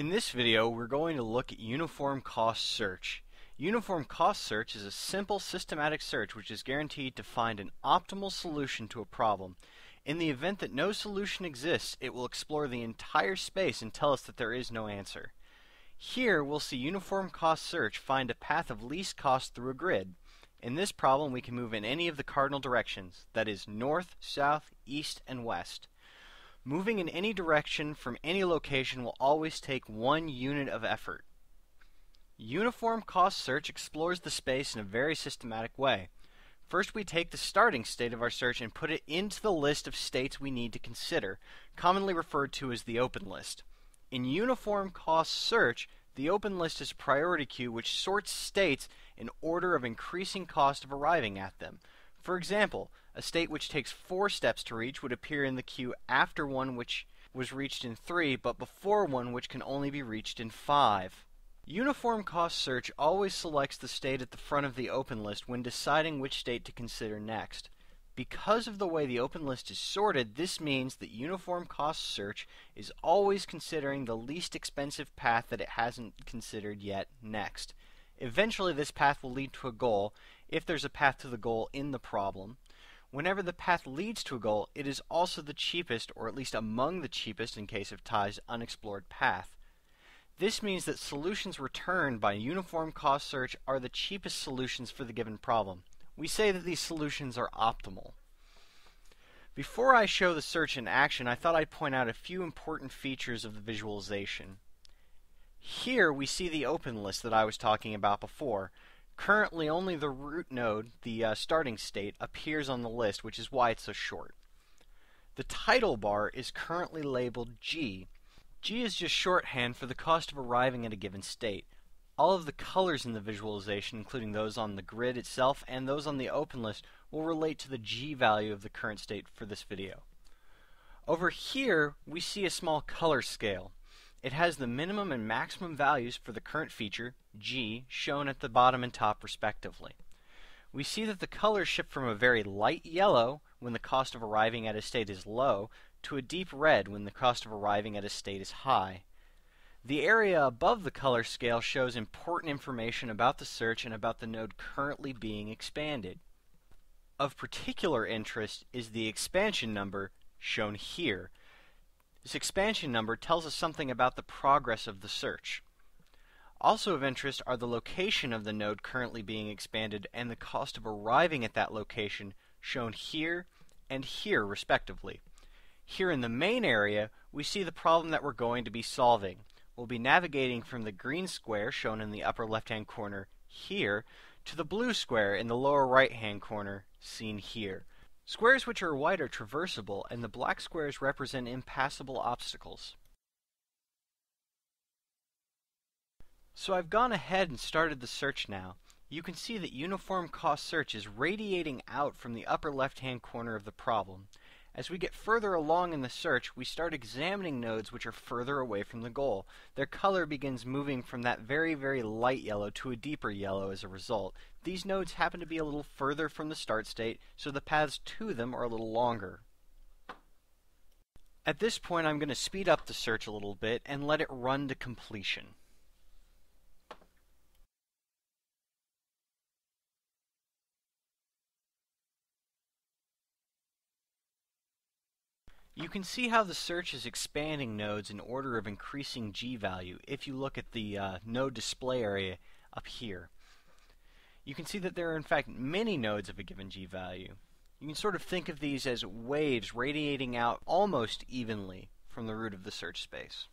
In this video, we're going to look at uniform cost search. Uniform cost search is a simple systematic search which is guaranteed to find an optimal solution to a problem. In the event that no solution exists, it will explore the entire space and tell us that there is no answer. Here, we'll see uniform cost search find a path of least cost through a grid. In this problem, we can move in any of the cardinal directions, that is, north, south, east, and west. Moving in any direction from any location will always take one unit of effort. Uniform cost search explores the space in a very systematic way. First, we take the starting state of our search and put it into the list of states we need to consider, commonly referred to as the open list. In uniform cost search, the open list is a priority queue which sorts states in order of increasing cost of arriving at them. For example, a state which takes four steps to reach would appear in the queue after one which was reached in three, but before one which can only be reached in five. Uniform cost search always selects the state at the front of the open list when deciding which state to consider next. Because of the way the open list is sorted, this means that uniform cost search is always considering the least expensive path that it hasn't considered yet next. Eventually, this path will lead to a goal, if there's a path to the goal in the problem. Whenever the path leads to a goal, it is also the cheapest, or at least among the cheapest in case of ties, unexplored path. This means that solutions returned by uniform cost search are the cheapest solutions for the given problem. We say that these solutions are optimal. Before I show the search in action, I thought I'd point out a few important features of the visualization. Here we see the open list that I was talking about before. Currently only the root node, the uh, starting state, appears on the list, which is why it's so short. The title bar is currently labeled G. G is just shorthand for the cost of arriving at a given state. All of the colors in the visualization, including those on the grid itself and those on the open list, will relate to the G value of the current state for this video. Over here, we see a small color scale. It has the minimum and maximum values for the current feature, G, shown at the bottom and top respectively. We see that the colors shift from a very light yellow when the cost of arriving at a state is low to a deep red when the cost of arriving at a state is high. The area above the color scale shows important information about the search and about the node currently being expanded. Of particular interest is the expansion number shown here, this expansion number tells us something about the progress of the search. Also of interest are the location of the node currently being expanded and the cost of arriving at that location, shown here and here respectively. Here in the main area, we see the problem that we're going to be solving. We'll be navigating from the green square, shown in the upper left-hand corner here, to the blue square in the lower right-hand corner, seen here. Squares which are white are traversable, and the black squares represent impassable obstacles. So I've gone ahead and started the search now. You can see that uniform cost search is radiating out from the upper left-hand corner of the problem. As we get further along in the search, we start examining nodes which are further away from the goal. Their color begins moving from that very, very light yellow to a deeper yellow as a result. These nodes happen to be a little further from the start state, so the paths to them are a little longer. At this point, I'm going to speed up the search a little bit and let it run to completion. You can see how the search is expanding nodes in order of increasing G value if you look at the uh, node display area up here. You can see that there are in fact many nodes of a given G value. You can sort of think of these as waves radiating out almost evenly from the root of the search space.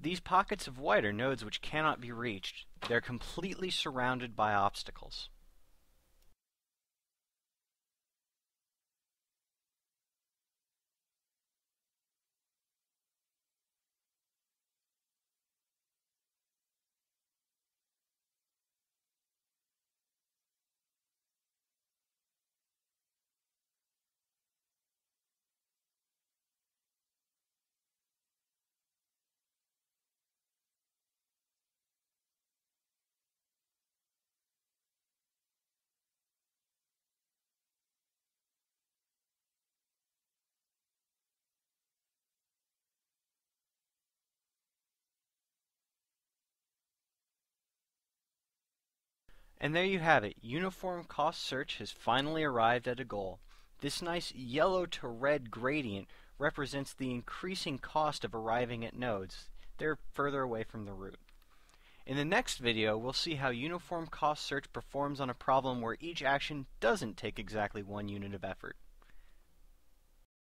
These pockets of white are nodes which cannot be reached. They're completely surrounded by obstacles. And there you have it. Uniform cost search has finally arrived at a goal. This nice yellow to red gradient represents the increasing cost of arriving at nodes. They're further away from the root. In the next video, we'll see how uniform cost search performs on a problem where each action doesn't take exactly one unit of effort.